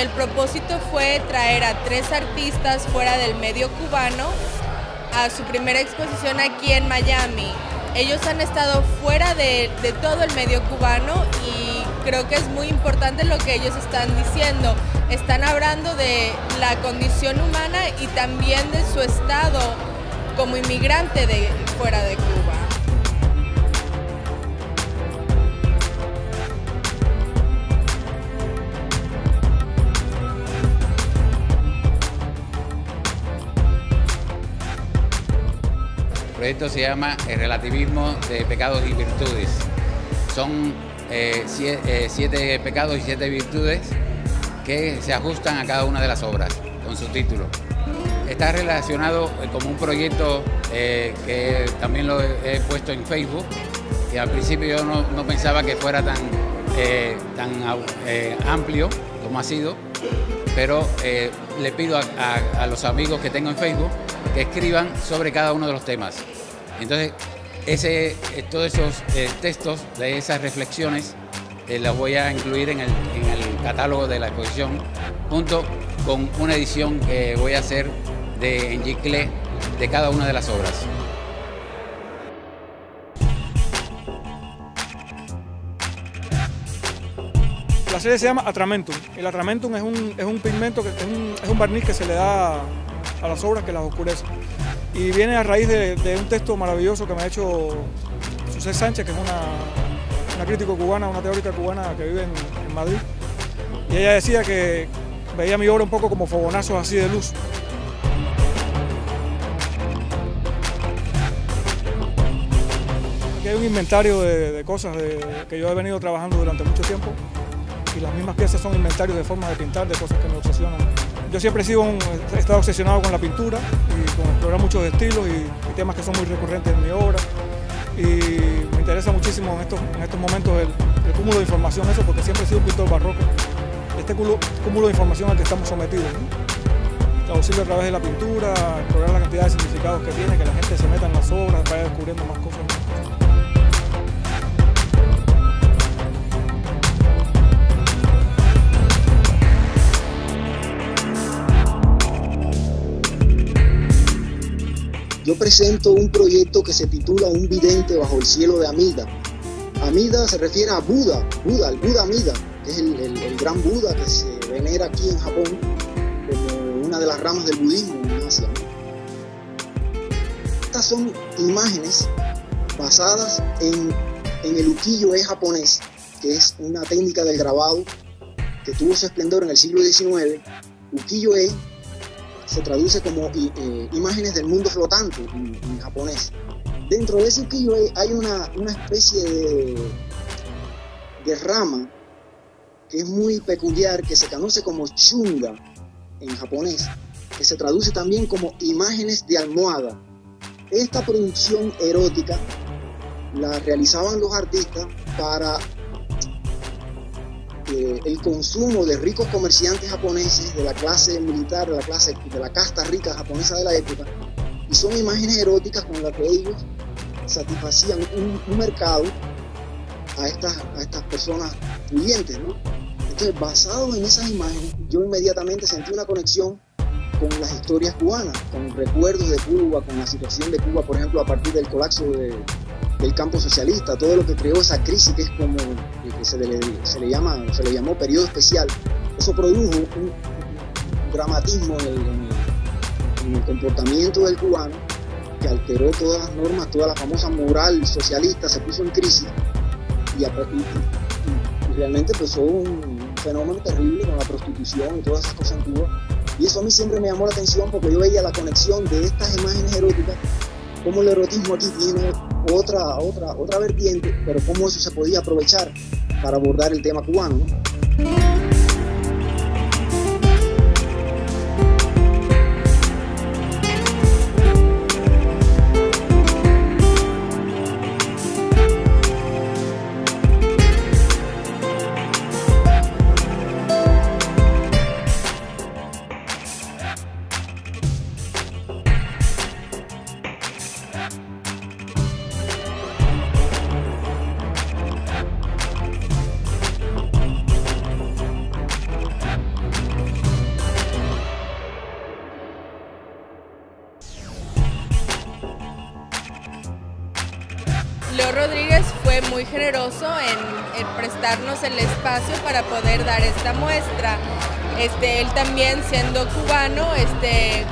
El propósito fue traer a tres artistas fuera del medio cubano a su primera exposición aquí en Miami. Ellos han estado fuera de, de, todo el medio cubano y creo que es muy importante lo que ellos están diciendo. Están hablando de la condición humana y también de su estado como inmigrante de fuera de Cuba. Proyecto se llama El relativismo de pecados y virtudes. Son eh, siete, eh, siete pecados y siete virtudes que se ajustan a cada una de las obras con su título. Está relacionado eh, como un proyecto eh, que también lo he, puesto en Facebook y al principio yo no, pensaba que fuera tan, tan amplio como ha sido, pero le pido a los amigos que tengo en Facebook que escriban sobre cada uno de los temas. Entonces, ese, todos esos textos de esas reflexiones los voy a incluir en el, catálogo de la exposición junto con una edición que voy a hacer de en Gicle de cada una de las obras. La serie se llama Atramentum. El Atramentum es un, es un pigmento, que es un, es un barniz que se le da a las obras que las oscurece. Y viene a raíz de, un texto maravilloso que me ha hecho José Sánchez, que es una, una crítico cubana, una teórica cubana que vive en, Madrid. Y ella decía que veía mi obra un poco como fogonazos así de luz. Aquí hay un inventario de, cosas que yo he venido trabajando durante mucho tiempo y las mismas piezas son inventarios de formas de pintar, de cosas que me obsesionan. Yo siempre he, sido he estado obsesionado con la pintura y con explorar muchos estilos y, temas que son muy recurrentes en mi obra. Y me interesa muchísimo en estos, estos momentos el, cúmulo de información, eso, porque siempre he sido un pintor barroco. Este cúmulo, cúmulo de información al que estamos sometidos. ¿no? Traducirlo a través de la pintura, explorar la cantidad de significados que tiene, que la gente se meta en las obras, vaya descubriendo más cosas. Más cosas. Yo presento un proyecto que se titula Un vidente bajo el cielo de Amida. Amida se refiere a Buda, Buda, el Buda Amida, que es el, gran Buda que se venera aquí en Japón como una de las ramas del budismo en Asia. Estas son imágenes basadas en el ukiyo-e japonés, que es una técnica del grabado que tuvo su esplendor en el siglo XIX. Ukiyo-e se traduce como eh, imágenes del mundo flotante en, japonés. Dentro de ese ukiyo-e hay una, una especie de, de, rama que es muy peculiar, que se conoce como chunga en japonés, que se traduce también como imágenes de almohada. Esta producción erótica la realizaban los artistas para eh, el consumo de ricos comerciantes japoneses de la clase militar, de la clase de la casta rica japonesa de la época, y son imágenes eróticas con las que ellos satisfacían un, un mercado a estas, a estas personas pudientes, ¿no? Entonces, basado en esas imágenes, yo inmediatamente sentí una conexión con las historias cubanas, con recuerdos de Cuba, con la situación de Cuba, por ejemplo, a partir del colapso del campo socialista, todo lo que creó esa crisis que es como que se le, se le, llama, se le llamó periodo especial, eso produjo un, dramatismo en el, comportamiento del cubano que alteró todas las normas, toda la famosa moral socialista se puso en crisis y, y realmente empezó un fenómeno terrible con la prostitución y todas esas cosas en Cuba y eso a mí siempre me llamó la atención porque yo veía la conexión de estas imágenes eróticas, cómo el erotismo aquí tiene otra, otra, otra vertiente, pero cómo eso se podía aprovechar para abordar el tema cubano. Rodríguez fue muy generoso en, prestarnos el espacio para poder dar esta muestra. Este, él también siendo cubano este,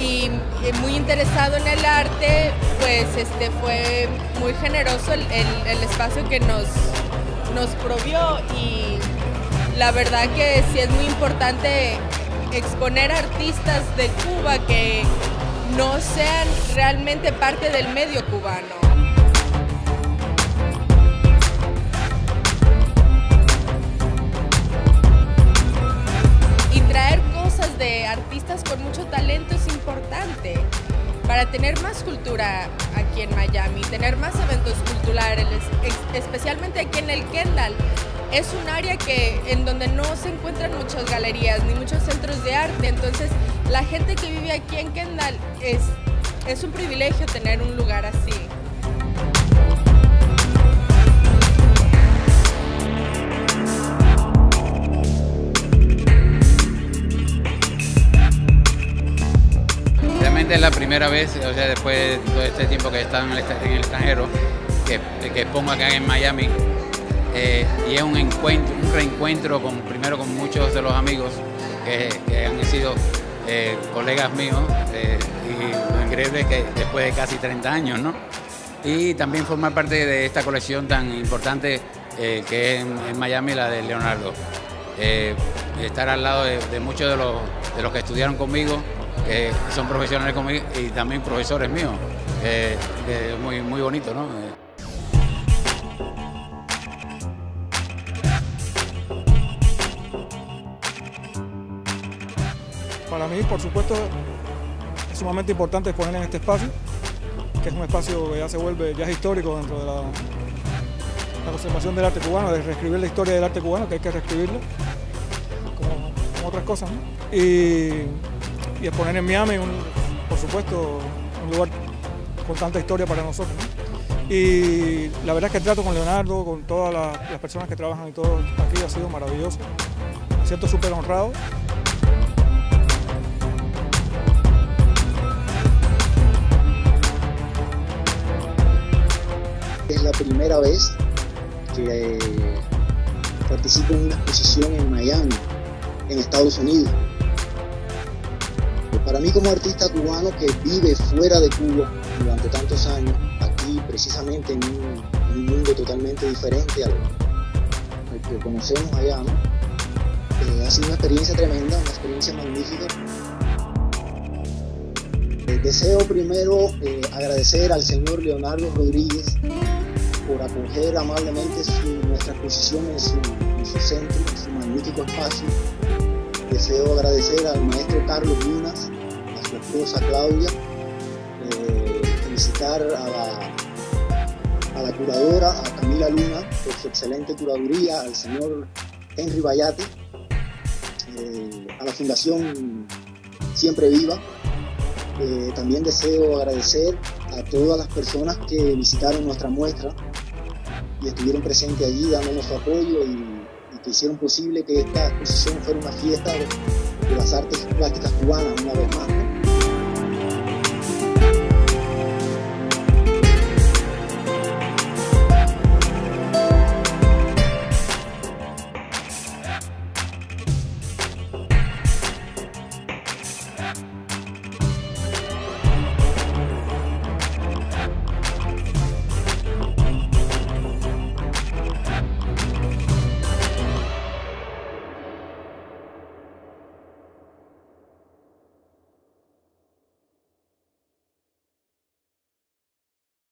y, muy interesado en el arte, pues este, fue muy generoso el, espacio que nos, nos provió y la verdad que sí es muy importante exponer artistas de Cuba que no sean realmente parte del medio cubano. Con mucho talento es importante para tener más cultura aquí en Miami, tener más eventos culturales, especialmente aquí en el Kendall. Es un área que, en donde no se encuentran muchas galerías ni muchos centros de arte, entonces la gente que vive aquí en Kendall es, es un privilegio tener un lugar así. Primera vez, o sea, después de todo este tiempo que he estado en el, extranjero, que, que expongo acá en Miami. Eh, y es un encuentro, un reencuentro con, primero con muchos de los amigos que, han sido eh, colegas míos eh, y lo increíble que después de casi 30 años, ¿no? Y también formar parte de esta colección tan importante que es en, Miami, la de Leonardo. estar al lado de, de muchos de los, de los que estudiaron conmigo, que son profesionales conmigo y también profesores míos. muy, muy bonito, ¿no? Para mí, por supuesto, es sumamente importante exponer en este espacio, que es un espacio que ya se vuelve, ya es histórico dentro de la, conservación del arte cubano, de reescribir la historia del arte cubano, que hay que reescribirlo, como, otras cosas. Y y exponer en Miami, por supuesto, un lugar con tanta historia para nosotros. Y la verdad es que el trato con Leonardo, con todas las, personas que trabajan y todo aquí ha sido maravilloso. Me siento súper honrado. Es la primera vez que participo en una exposición en Miami, en Estados Unidos. Para mí como artista cubano que vive fuera de Cuba durante tantos años, aquí precisamente en un, mundo totalmente diferente al, que conocemos allá, eh, ha sido una experiencia tremenda, una experiencia magnífica. Eh, deseo primero eh, agradecer al señor Leonardo Rodríguez por acoger amablemente nuestra exposición su, en su centro, en su magnífico espacio. Deseo agradecer al maestro Carlos Lunas su esposa Claudia, eh, felicitar a la, a la, curadora, a Camila Luna, por su excelente curaduría, al señor Henry Bayate, eh, a la Fundación Siempre Viva. Eh, también deseo agradecer a todas las personas que visitaron nuestra muestra y estuvieron presentes allí dándonos su apoyo y, que hicieron posible que esta exposición fuera una fiesta de las artes plásticas cubanas una vez más.